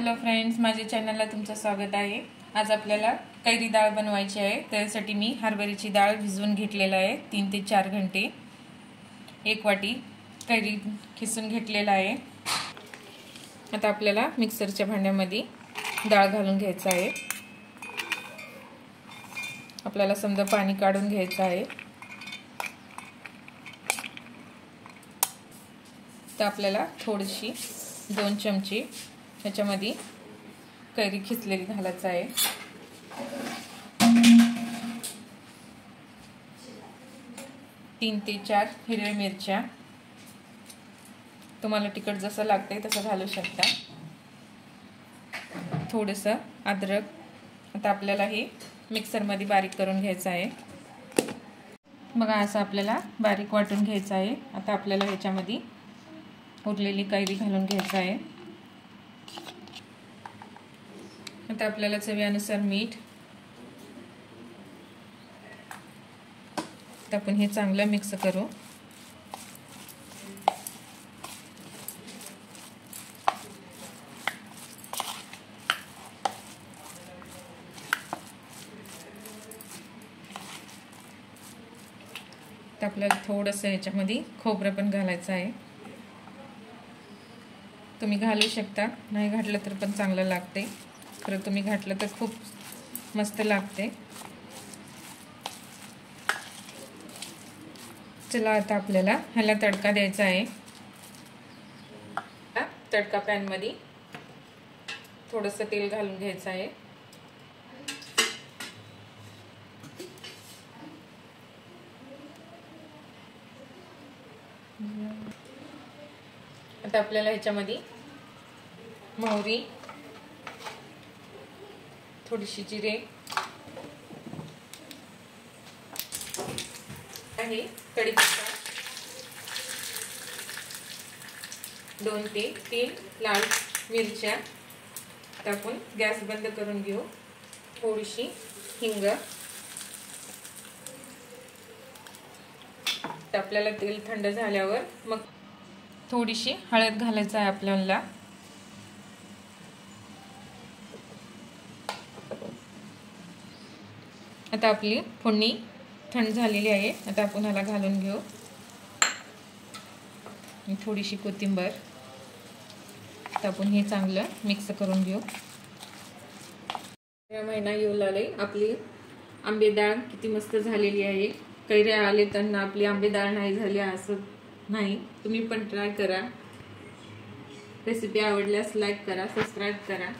Hello friends माझ्या चॅनलला तुमचं स्वागत आहे. आज आपल्याला कैरी डाळ बनवायची आहे. त्यासाठी मी हरभऱ्याची डाळ भिजवून घेतलेलं आहे. तीन ते चार घंटे. एक वाटी कैरी खिसून घेतलेला आहे. आता आपल्याला मिक्सरच्या भांड्यामध्ये डाळ घालून घ्यायचं आहे. आपल्याला समजा पाणी काढून घ्यायचं आहे. तर आपल्याला थोडीशी दोन चमचे ह्याच्यामध्ये कैरी खिचलेली घालायचं आहे. तीन ते चार हिरव्या मिरच्या. तुम्हाला तिखट जसं लागतंय तसं घालू शकता. थोडंसं अद्रक. आता आपल्याला हे मिक्सरमध्ये बारीक करून घ्यायचं आहे. बघा असं आपल्याला बारीक वाटून घ्यायचं आहे. आता आपल्याला ह्याच्यामध्ये उरलेली कैरी घालून घ्यायचं आहे. आता आपल्याला चव्यानुसार मीठ. तर आपण हे चांगलं मिक्स करू. तर आपल्याला थोडंसं ह्याच्यामध्ये खोबरं पण घालायचं आहे. तुम्ही घालू शकता. नाही घातलं तर पण चांगलं लागते. साखर तुम्ही घातलं तर खूप मस्त लागते. चला आता आपल्याला ह्याला तडका द्यायचा आहे. तडका पॅनमध्ये थोडंसं तेल घालून घ्यायचं आहे. आता आपल्याला ह्याच्यामध्ये मोहरी थोडीशी जिरे आहे कढीपत्ता. दोन ते तीन लाल मिरच्या. टाकून गॅस बंद करून घेऊ. थोडीशी हिंग. आपल्याला तेल थंड झाल्यावर मग थोडीशी हळद घालायचं आहे आपल्याला. आता आपली फोडणी थंड झालेली आहे. आता आपण ह्याला घालून घेऊ. थोडीशी कोथिंबर. तर आपण हे चांगलं मिक्स करून घेऊ. या महिना येऊ लागले. आपली आंबे डाळ किती मस्त झालेली आहे. कैऱ्या आले त्यांना आपली आंबे डाळ नाही झाली असं नाही. तुम्ही पण ट्राय करा. रेसिपी आवडल्यास लाईक करा सबस्क्राईब करा.